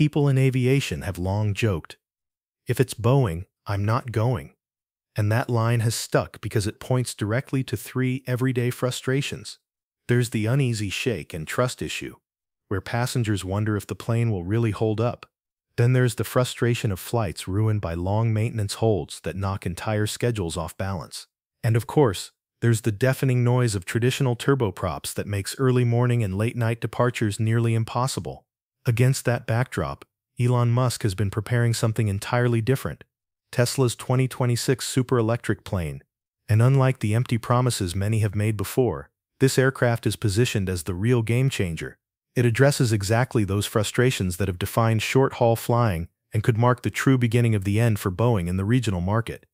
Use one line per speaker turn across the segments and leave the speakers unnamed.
people in aviation have long joked, if it's Boeing, I'm not going. And that line has stuck because it points directly to three everyday frustrations. There's the uneasy shake and trust issue, where passengers wonder if the plane will really hold up. Then there's the frustration of flights ruined by long maintenance holds that knock entire schedules off balance. And of course, there's the deafening noise of traditional turboprops that makes early morning and late night departures nearly impossible. Against that backdrop, Elon Musk has been preparing something entirely different, Tesla's 2026 super electric plane. And unlike the empty promises many have made before, this aircraft is positioned as the real game changer. It addresses exactly those frustrations that have defined short-haul flying and could mark the true beginning of the end for Boeing in the regional market.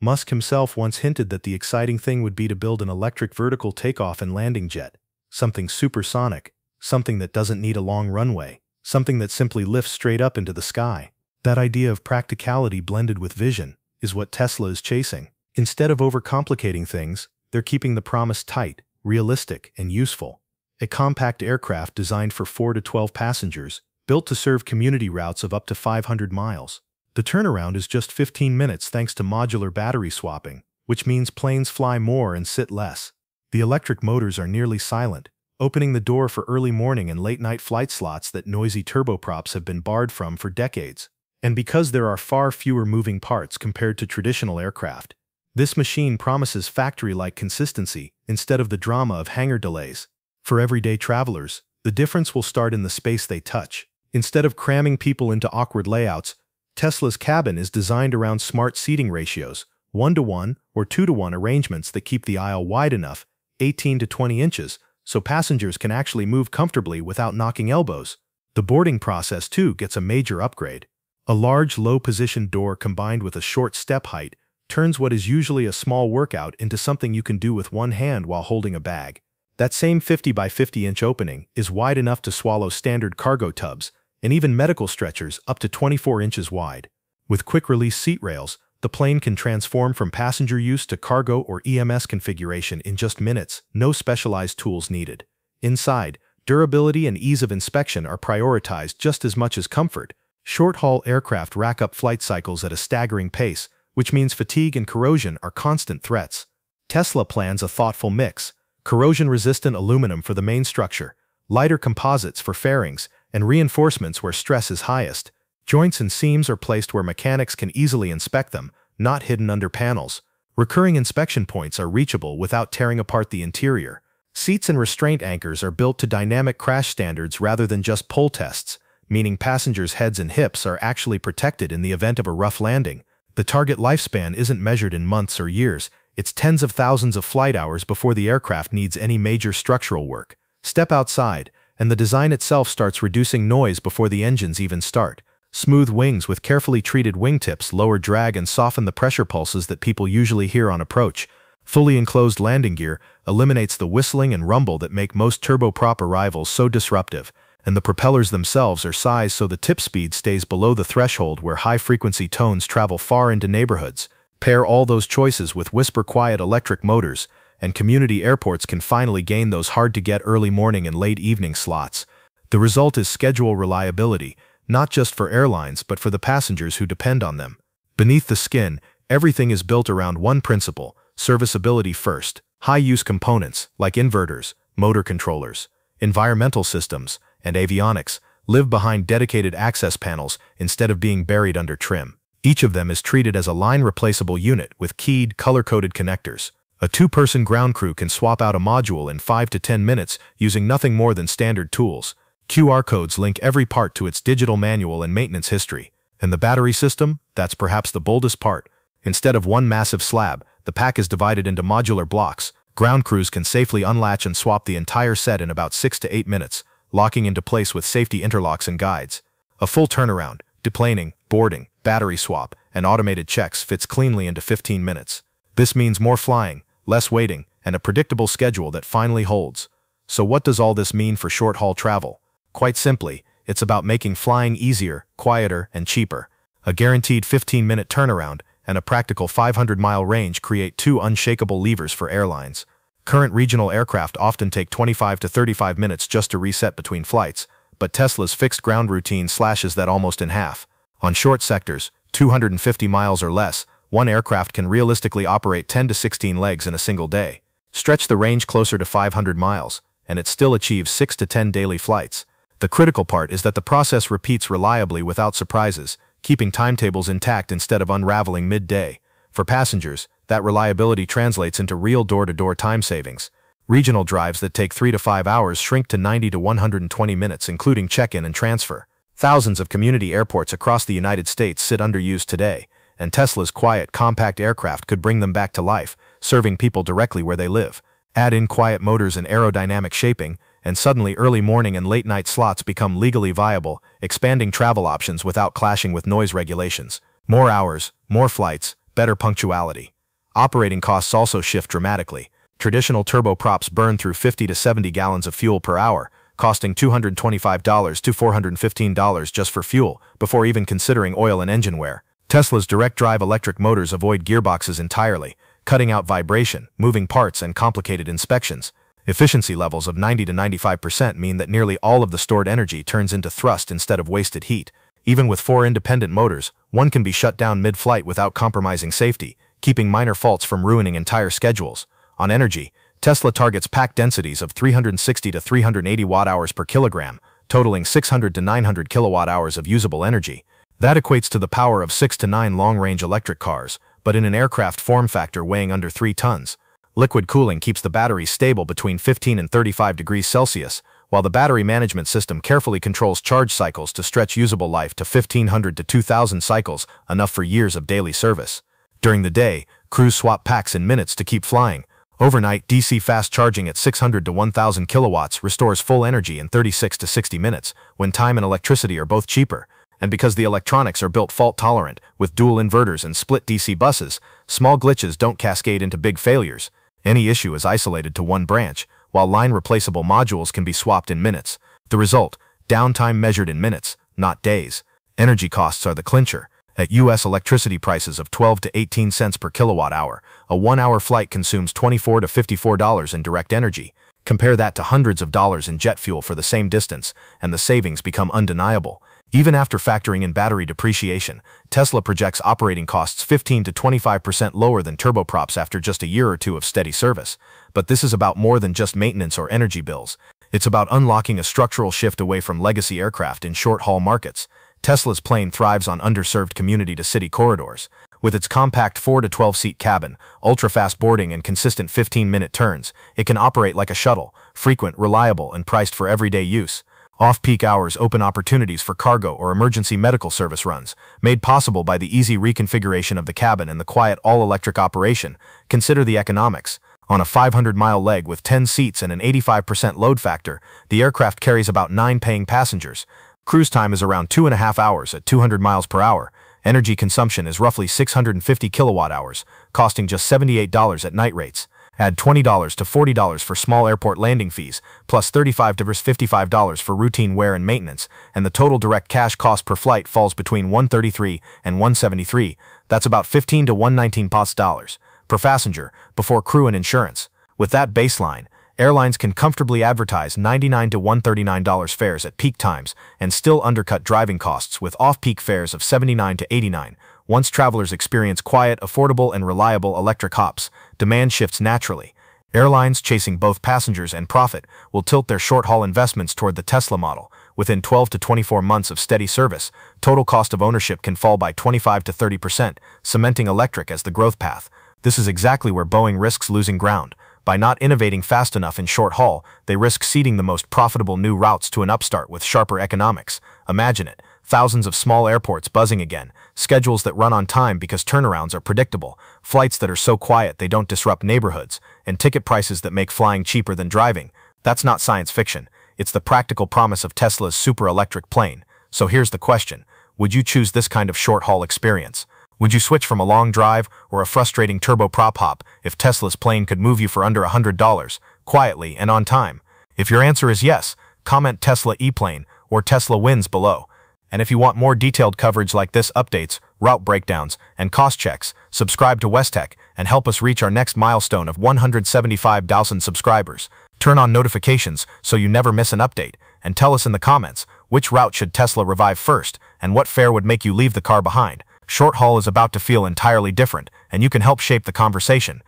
Musk himself once hinted that the exciting thing would be to build an electric vertical takeoff and landing jet, something supersonic, something that doesn't need a long runway, something that simply lifts straight up into the sky. That idea of practicality blended with vision is what Tesla is chasing. Instead of overcomplicating things, they're keeping the promise tight, realistic, and useful. A compact aircraft designed for 4 to 12 passengers, built to serve community routes of up to 500 miles. The turnaround is just 15 minutes thanks to modular battery swapping, which means planes fly more and sit less. The electric motors are nearly silent, opening the door for early morning and late-night flight slots that noisy turboprops have been barred from for decades. And because there are far fewer moving parts compared to traditional aircraft, this machine promises factory-like consistency instead of the drama of hangar delays. For everyday travelers, the difference will start in the space they touch. Instead of cramming people into awkward layouts, Tesla's cabin is designed around smart seating ratios, 1 to 1 or 2 to 1 arrangements that keep the aisle wide enough, 18 to 20 inches, so passengers can actually move comfortably without knocking elbows. The boarding process, too, gets a major upgrade. A large, low-positioned door combined with a short step height turns what is usually a small workout into something you can do with one hand while holding a bag. That same 50 by 50 inch opening is wide enough to swallow standard cargo tubs, and even medical stretchers up to 24 inches wide. With quick-release seat rails, the plane can transform from passenger use to cargo or EMS configuration in just minutes, no specialized tools needed. Inside, durability and ease of inspection are prioritized just as much as comfort. Short-haul aircraft rack up flight cycles at a staggering pace, which means fatigue and corrosion are constant threats. Tesla plans a thoughtful mix, corrosion-resistant aluminum for the main structure, lighter composites for fairings, and reinforcements where stress is highest. Joints and seams are placed where mechanics can easily inspect them, not hidden under panels. Recurring inspection points are reachable without tearing apart the interior. Seats and restraint anchors are built to dynamic crash standards rather than just pull tests, meaning passengers' heads and hips are actually protected in the event of a rough landing. The target lifespan isn't measured in months or years, it's tens of thousands of flight hours before the aircraft needs any major structural work. Step outside, and the design itself starts reducing noise before the engines even start. Smooth wings with carefully treated wingtips lower drag and soften the pressure pulses that people usually hear on approach. Fully enclosed landing gear eliminates the whistling and rumble that make most turboprop arrivals so disruptive, and the propellers themselves are sized so the tip speed stays below the threshold where high-frequency tones travel far into neighborhoods. Pair all those choices with whisper-quiet electric motors, and community airports can finally gain those hard-to-get early morning and late evening slots. The result is schedule reliability, not just for airlines but for the passengers who depend on them. Beneath the skin, everything is built around one principle, serviceability first. High-use components, like inverters, motor controllers, environmental systems, and avionics, live behind dedicated access panels instead of being buried under trim. Each of them is treated as a line-replaceable unit with keyed, color-coded connectors. A two-person ground crew can swap out a module in 5 to 10 minutes using nothing more than standard tools. QR codes link every part to its digital manual and maintenance history. And the battery system? That's perhaps the boldest part. Instead of one massive slab, the pack is divided into modular blocks. Ground crews can safely unlatch and swap the entire set in about 6 to 8 minutes, locking into place with safety interlocks and guides. A full turnaround, deplaning, boarding, battery swap, and automated checks fits cleanly into 15 minutes. This means more flying, less waiting, and a predictable schedule that finally holds. So what does all this mean for short-haul travel? Quite simply, it's about making flying easier, quieter, and cheaper. A guaranteed 15-minute turnaround and a practical 500-mile range create two unshakable levers for airlines. Current regional aircraft often take 25 to 35 minutes just to reset between flights, but Tesla's fixed ground routine slashes that almost in half. On short sectors, 250 miles or less, one aircraft can realistically operate 10 to 16 legs in a single day. Stretch the range closer to 500 miles, and it still achieves 6 to 10 daily flights. The critical part is that the process repeats reliably without surprises, keeping timetables intact instead of unraveling midday. For passengers, that reliability translates into real door-to-door -door time savings. Regional drives that take 3 to 5 hours shrink to 90 to 120 minutes including check-in and transfer. Thousands of community airports across the United States sit underused today, and Tesla's quiet, compact aircraft could bring them back to life, serving people directly where they live. Add in quiet motors and aerodynamic shaping, and suddenly early morning and late night slots become legally viable, expanding travel options without clashing with noise regulations. More hours, more flights, better punctuality. Operating costs also shift dramatically. Traditional turboprops burn through 50 to 70 gallons of fuel per hour, costing $225 to $415 just for fuel, before even considering oil and engine wear. Tesla's direct-drive electric motors avoid gearboxes entirely, cutting out vibration, moving parts, and complicated inspections. Efficiency levels of 90 to 95% mean that nearly all of the stored energy turns into thrust instead of wasted heat. Even with four independent motors, one can be shut down mid-flight without compromising safety, keeping minor faults from ruining entire schedules. On energy, Tesla targets pack densities of 360 to 380 watt-hours per kilogram, totaling 600 to 900 kilowatt-hours of usable energy. That equates to the power of 6 to 9 long-range electric cars, but in an aircraft form factor weighing under 3 tons. Liquid cooling keeps the battery stable between 15 and 35 degrees Celsius, while the battery management system carefully controls charge cycles to stretch usable life to 1500 to 2000 cycles, enough for years of daily service. During the day, crews swap packs in minutes to keep flying. Overnight, DC fast charging at 600 to 1000 kilowatts restores full energy in 36 to 60 minutes, when time and electricity are both cheaper. And because the electronics are built fault-tolerant, with dual inverters and split DC buses, small glitches don't cascade into big failures. Any issue is isolated to one branch, while line-replaceable modules can be swapped in minutes. The result, downtime measured in minutes, not days. Energy costs are the clincher. At U.S. electricity prices of 12 to 18 cents per kilowatt hour, a one-hour flight consumes 24 to $54 in direct energy. Compare that to hundreds of dollars in jet fuel for the same distance, and the savings become undeniable. Even after factoring in battery depreciation, Tesla projects operating costs 15 to 25% lower than turboprops after just a year or two of steady service. But this is about more than just maintenance or energy bills. It's about unlocking a structural shift away from legacy aircraft in short-haul markets. Tesla's plane thrives on underserved community-to-city corridors. With its compact 4 to 12-seat cabin, ultra-fast boarding, and consistent 15-minute turns, it can operate like a shuttle, frequent, reliable, and priced for everyday use. Off-peak hours open opportunities for cargo or emergency medical service runs, made possible by the easy reconfiguration of the cabin and the quiet all-electric operation. Consider the economics. On a 500-mile leg with 10 seats and an 85% load factor, the aircraft carries about 9 paying passengers. Cruise time is around 2.5 hours at 200 miles per hour. Energy consumption is roughly 650 kilowatt hours, costing just $78 at night rates. Add $20 to $40 for small airport landing fees, plus $35 to $55 for routine wear and maintenance, and the total direct cash cost per flight falls between 133 and 173. That's about 15 to 119 POTS dollars per passenger before crew and insurance. With that baseline, airlines can comfortably advertise 99 to $139 fares at peak times and still undercut driving costs with off-peak fares of 79 to $89. Once travelers experience quiet, affordable, and reliable electric hops, demand shifts naturally. Airlines chasing both passengers and profit will tilt their short-haul investments toward the Tesla model. Within 12 to 24 months of steady service, total cost of ownership can fall by 25 to 30%, cementing electric as the growth path. This is exactly where Boeing risks losing ground. By not innovating fast enough in short haul, they risk ceding the most profitable new routes to an upstart with sharper economics. Imagine it, thousands of small airports buzzing again, schedules that run on time because turnarounds are predictable, flights that are so quiet they don't disrupt neighborhoods, and ticket prices that make flying cheaper than driving. That's not science fiction. It's the practical promise of Tesla's super electric plane. So here's the question. Would you choose this kind of short-haul experience? Would you switch from a long drive or a frustrating turboprop hop if Tesla's plane could move you for under $100, quietly and on time? If your answer is yes, comment Tesla E-Plane or Tesla wins below. And if you want more detailed coverage like this updates, route breakdowns, and cost checks, subscribe to Westech and help us reach our next milestone of 175,000 subscribers. Turn on notifications so you never miss an update.
and tell us in the comments which route should Tesla revive first and what fare would make you leave the car behind. Short haul is about to feel entirely different, and you can help shape the conversation.